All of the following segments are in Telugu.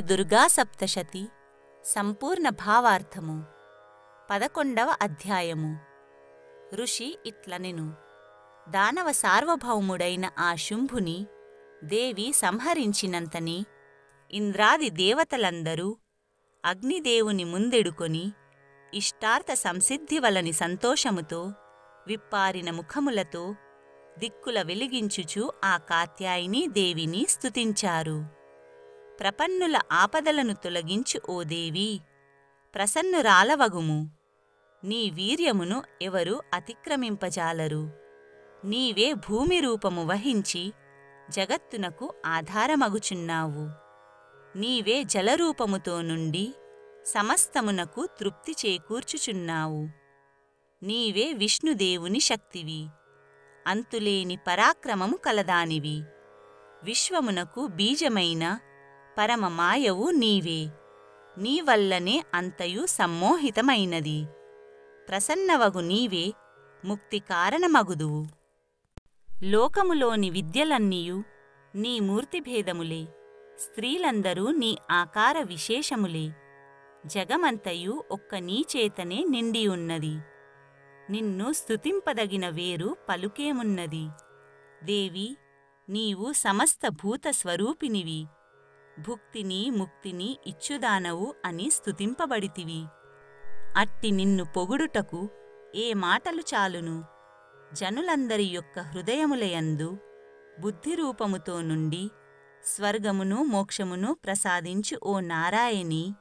దుర్గా సప్తశతి. సంపూర్ణ భావార్థము. పదకొండవ అధ్యాయము. ఋషి ఇట్లనెను. దానవ సార్వభౌముడైన ఆ శుంభుని దేవి సంహరించినంతని ఇంద్రాది దేవతలందరూ అగ్నిదేవుని ముందెడుకొని ఇష్టార్థ సంసిద్ధి వలని సంతోషముతో విప్పారిన ముఖములతో దిక్కుల వెలిగించుచు ఆ కాత్యాయిని దేవిని స్తుతించారు. ప్రపన్నుల ఆపదలను తొలగించు ఓ దేవి! ప్రసన్నురాలవగుము. నీ వీర్యమును ఎవరు అతిక్రమింపజాలరు? నీవే భూమి రూపము వహించి జగత్తునకు ఆధారమగుచున్నావు. నీవే జలరూపముతో నుండి సమస్తమునకు తృప్తి చేకూర్చుచున్నావు. నీవే విష్ణుదేవుని శక్తివి. అంతులేని పరాక్రమము కలదానివి. విశ్వమునకు బీజమైన పరమ మాయవు నీవే. నీ వల్లనే అంతయు సమ్మోహితమైనది. ప్రసన్నవగు నీవే ముక్తి కారణమగుదువు. లోకములోని విద్యలన్నీయు నీ మూర్తిభేదములే. స్త్రీలందరూ నీ ఆకార విశేషములే. జగమంతయు ఒక్క నీచేతనే నిండియున్నది. నిన్ను స్తుతింపదగిన వేరు పలుకేమున్నది. దేవి నీవు సమస్త భూత స్వరూపినివి భుక్తిని ముక్తిని ఇచ్చుదానవు అని స్తుతింపబడితివి. అట్టి నిన్ను పొగుడుటకు ఏ మాటలు చాలును? జనులందరి యొక్క హృదయములయందు బుద్ధిరూపముతో నుండి స్వర్గమును మోక్షమును ప్రసాదించు ఓ నారాయణి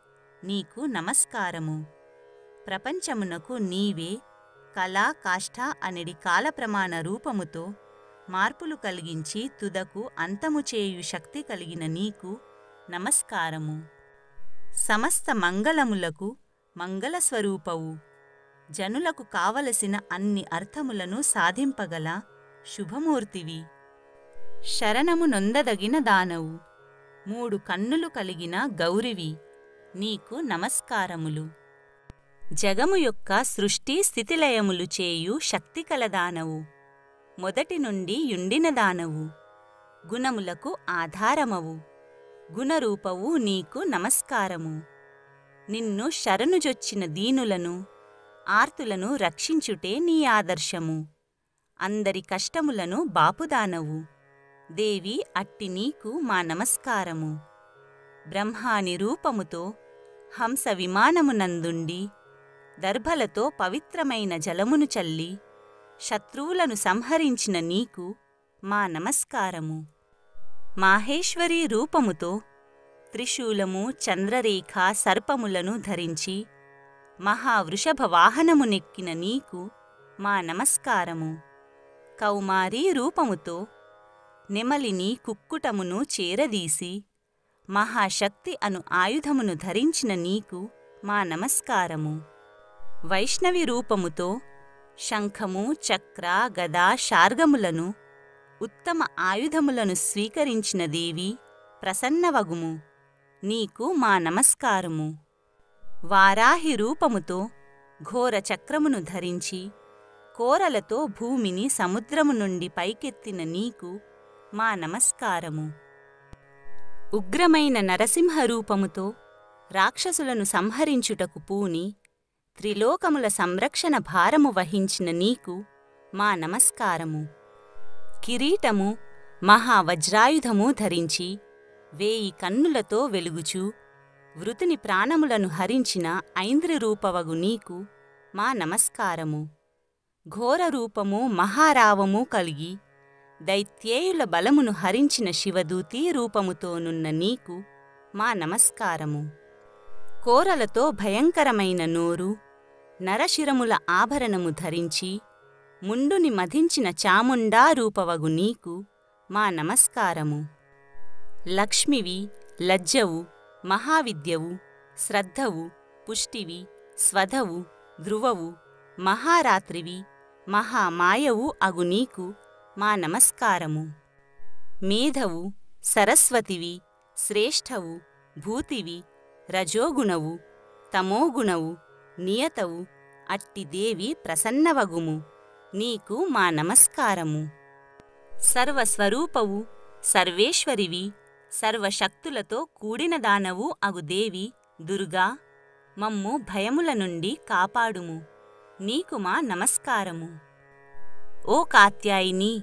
నీకు నమస్కారము. ప్రపంచమునకు నీవే కళా కాష్ఠ అనెడి కాలప్రమాణ రూపముతో మార్పులు కలిగించి తుదకు అంతము చేయు శక్తి కలిగిన నీకు నమస్కారము. సమస్త మంగళములకు మంగళస్వరూపవు. జనులకు కావలసిన అన్ని అర్థములను సాధింపగల శుభమూర్తివి. శరణము నొందదగిన దానవు. మూడు కన్నులు కలిగిన గౌరివి. నీకు నమస్కారములు. జగము యొక్క సృష్టి స్థితిలయములు చేయు శక్తి కలదానవు మొదటి నుండి యుండిన దానవు. గుణములకు ఆధారమవు. గుణరూపవు నీకు నమస్కారము. నిన్ను శరణుజొచ్చిన దీనులను ఆర్తులను రక్షించుటే నీ ఆదర్శము. అందరి కష్టములను బాపుదానవు. దేవి అట్టి నీకు మా నమస్కారము. బ్రహ్మాని రూపముతో హంస విమానమునందుండి దర్భలతో పవిత్రమైన జలమును చల్లి శత్రువులను సంహరించిన నీకు మా నమస్కారము. మాహేశ్వరీ రూపముతో త్రిశూలము చంద్రరేఖ సర్పములను ధరించి మహావృషభ వాహనమునెక్కిన నీకు మా నమస్కారము. కౌమారీ రూపముతో నెమలిని కుక్కుటమును చేరదీసి మహాశక్తి అను ఆయుధమును ధరించిన నీకు మా నమస్కారము. వైష్ణవి రూపముతో శంఖము చక్ర గదా శార్గములను ఉత్తమ ఆయుధములను స్వీకరించిన దేవి ప్రసన్నవగుము. నీకు మా నమస్కారము. వారాహి రూపముతో ఘోర చక్రమును ధరించి కోరలతో భూమిని సముద్రము నుండి పైకెత్తిన నీకు మా నమస్కారము. ఉగ్రమైన నరసింహ రూపముతో రాక్షసులను సంహరించుటకు పూని త్రిలోకముల సంరక్షణ భారము వహించిన నీకు మా నమస్కారము. కిరీటము మహావజ్రాయుధము ధరించి వేయి కన్నులతో వెలుగుచూ. వృతుని ప్రాణములను హరించిన ఐంద్రరూపవగు నీకు మా నమస్కారము. ఘోర రూపము మహారావము కలిగి దైత్యేయుల బలమును హరించిన శివదూతీ రూపముతోనున్న నీకు మా నమస్కారము. కోరలతో భయంకరమైన నోరు నరశిరముల ఆభరణము ధరించి ముండుని మధించిన చాముండా రూపవగు నీకు మా నమస్కారము. లక్ష్మివి లజ్జవు మహావిద్యవు శ్రద్ధవు పుష్టివి స్వధవు ధ్రువవు మహారాత్రివి మహామాయవు అగు నీకు మా నమస్కారము. మేధవు సరస్వతివి శ్రేష్ఠవు భూతివి రజోగుణవు తమోగుణవు నియతవు అట్టి దేవి ప్రసన్నవగుము. నీకు మా నమస్కారము. సర్వస్వరూపవు సర్వేశ్వరివి సర్వశక్తులతో కూడిన దానవు అగు దేవి దుర్గా మమ్ము భయముల నుండి కాపాడుము. నీకు మా నమస్కారము. ఓ కాత్యాయిని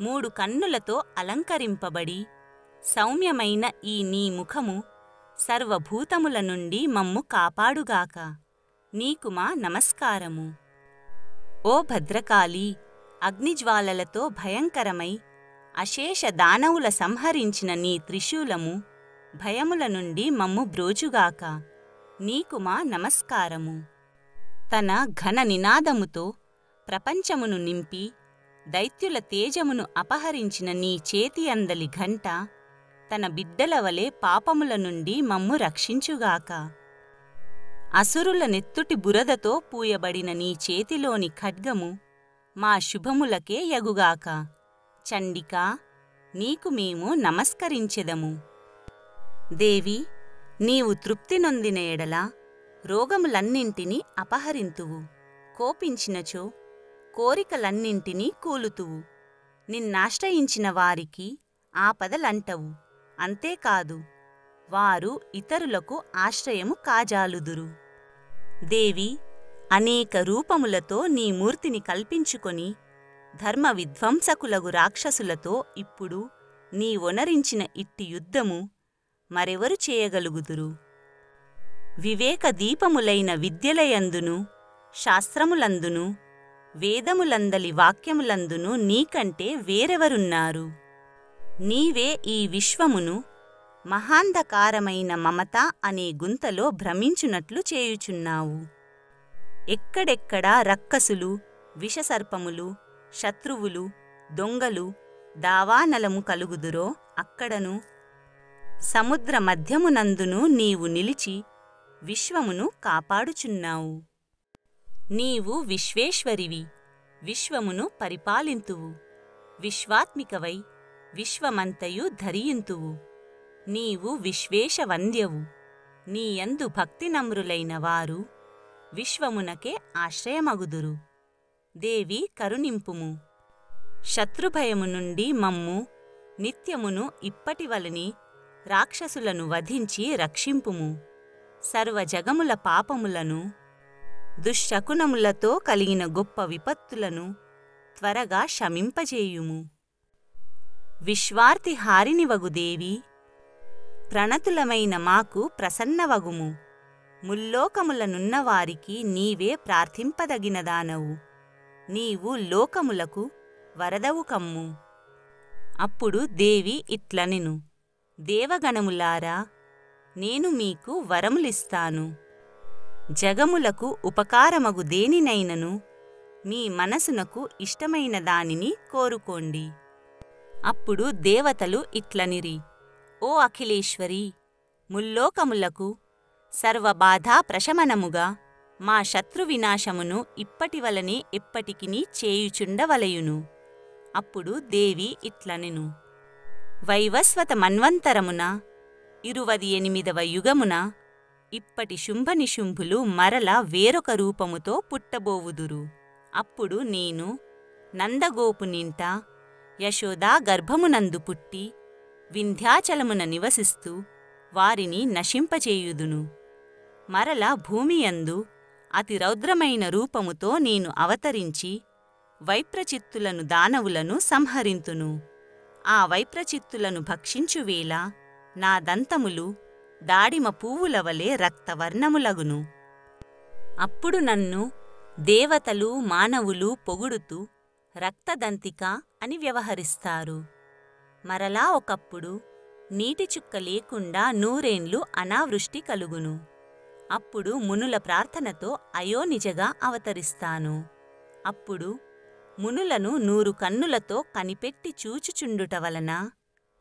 మూడు కన్నులతో అలంకరింపబడి సౌమ్యమైన ఈ నీ ముఖము సర్వభూతముల నుండి మమ్ము కాపాడుగాక. నీకు మా నమస్కారము. ఓ భద్రకాళి! అగ్నిజ్వాలలతో భయంకరమై అశేష దానవుల సంహరించిన నీ త్రిశూలము భయముల నుండి మమ్ము బ్రోజుగాక. నీకు మా నమస్కారము. తన ఘన నినాదముతో ప్రపంచమును నింపి దైత్యుల తేజమును అపహరించిన నీ చేతి అందలి ఘంట తన బిడ్డల వలె పాపముల నుండి మమ్ము రక్షించుగాక. అసురుల నెత్తుటి బురదతో పూయబడిన నీ చేతిలోని ఖడ్గము మా శుభములకే యగుగాక చండికా నీకు మేము నమస్కరించెదము. దేవి నీవు తృప్తి నొందిన ఎడల రోగములన్నింటినీ అపహరింతువు. కోపించినచో కోరికలన్నింటినీ కూలుతువు. నిన్నాశ్రయించిన వారికి ఆపదలంటవు. అంతేకాదు వారు ఇతరులకు ఆశ్రయము కాజాలుదురు. దేవి అనేక రూపములతో నీ మూర్తిని కల్పించుకొని ధర్మ విధ్వంసకులగు రాక్షసులతో ఇప్పుడు నీ ఒనరించిన ఇట్టి యుద్ధము మరెవరు చేయగలుగుదురు? వివేక దీపములైన విద్యలయందును శాస్త్రములందును వేదములందలి వాక్యములందును నీకంటే వేరెవరున్నారు? నీవే ఈ విశ్వమును మహాంధకారమైన మమత అనే గుంతలో భ్రమించునట్లు చేయుచున్నావు. ఎక్కడెక్కడా రక్కసులు విషసర్పములు శత్రువులు దొంగలు దావానలము కలుగుదురో అక్కడను. సముద్ర మధ్యమునందును నీవు నిలిచి విశ్వమును కాపాడుచున్నావు. నీవు విశ్వేశ్వరివి విశ్వమును పరిపాలింతువు. విశ్వాత్మికవై విశ్వమంతయు ధరియింతువు. నీవు విశ్వేశవంద్యవు. నీయందు భక్తి నమ్రులైన వారు విశ్వమునకే ఆశ్రయమగుదురు. దేవి కరుణింపుము. శత్రుభయము నుండి మమ్ము నిత్యమును ఇప్పటివలని రాక్షసులను వధించి రక్షింపుము. సర్వజగముల పాపములను దుశ్శకునములతో కలిగిన గొప్ప విపత్తులను త్వరగా శమింపజేయుము. విశ్వార్తి హారినివగు దేవి ప్రణతులమైన మాకు ప్రసన్నవగుము. ముల్లోకములనున్నవారికి నీవే ప్రార్థింపదగినదానవు. నీవు లోకములకు వరదవు కమ్ము. అప్పుడు దేవి ఇట్లనెను దేవగణములారా నేను మీకు వరములిస్తాను. జగములకు ఉపకారమగు దేనినైనను మీ మనసునకు ఇష్టమైన దానిని కోరుకోండి. అప్పుడు దేవతలు ఇట్లనిరి ఓ అఖిలేశ్వరి ముల్లోకములకు సర్వబాధా ప్రశమనముగా మా శత్రు వినాశమును ఇప్పటివలనే ఎప్పటికినీ చేయుచుండవలయును. అప్పుడు దేవి ఇట్లనెను. వైవస్వత మన్వంతరమున ఇరువది ఎనిమిదవ యుగమున ఇప్పటి శుంభనిశుంభులు మరల వేరొక రూపముతో పుట్టబోవుదురు. అప్పుడు నేను నందగోపునింట యశోదా గర్భమునందు పుట్టి వింధ్యాచలమున నివసిస్తూ వారిని నశింపచేయుదును. మరల భూమియందు అతి రౌద్రమైన రూపముతో నేను అవతరించి వైప్రచిత్తులను దానవులను సంహరింతును. ఆ వైప్రచిత్తులను భక్షించువేళ నా దంతములు దాడిమ పువ్వుల వలె రక్తవర్ణములగును. అప్పుడు నన్ను దేవతలు మానవులు పొగుడుతూ రక్తదంతిక అని వ్యవహరిస్తారు. మరలా ఒకప్పుడు నీటి చుక్క లేకుండా నూరేండ్లు అనావృష్టి కలుగును. అప్పుడు మునుల ప్రార్థనతో అయోనిజగా అవతరిస్తాను. అప్పుడు మునులను నూరు కన్నులతో కనిపెట్టి చూచుచుండుట వలన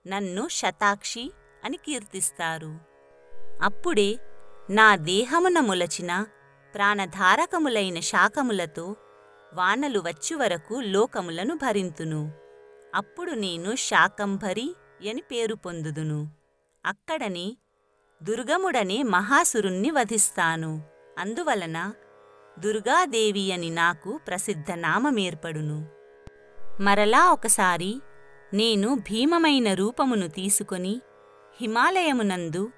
నన్ను శతాక్షి అని కీర్తిస్తారు. అప్పుడే నా దేహమున ములచిన ప్రాణధారకములైన శాఖములతో వానలు వచ్చు వరకు లోకములను భరింతును. అప్పుడు నేను శాకంభరి అని పేరు పొందుదును. అక్కడనే దుర్గముడనే మహాసురుణ్ణి వధిస్తాను. అందువలన దుర్గాదేవి అని నాకు ప్రసిద్ధ నామమేర్పడును. మరలా ఒకసారి నేను భీమమైన రూపమును తీసుకొని హిమాలయమునందు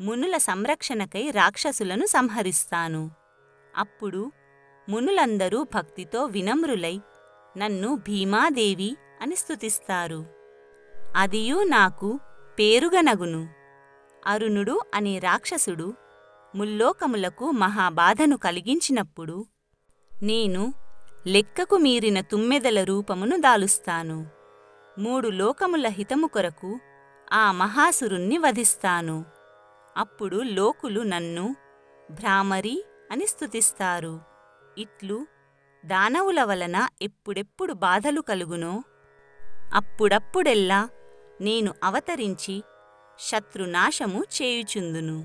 మునుల సంరక్షణకై రాక్షసులను సంహరిస్తాను. అప్పుడు మునులందరూ భక్తితో వినమ్రులై నన్ను భీమాదేవి అని స్థుతిస్తారు అదియు నాకు పేరుగనగును. అరుణుడు అనే రాక్షసుడు ముల్లోకములకు మహాబాధను కలిగించినప్పుడు నేను లెక్కకు మీరిన తుమ్మెదల రూపమును దాలుస్తాను. మూడు లోకముల హితము కొరకు ఆ మహాసురుణ్ణి వధిస్తాను. అప్పుడు లోకులు నన్ను భ్రామరి అని స్థుతిస్తారు ఇట్లు దానవుల వలన ఎప్పుడెప్పుడు బాధలు కలుగునో అప్పుడప్పుడెల్లా నేను అవతరించి శత్రునాశము చేయుచుందును.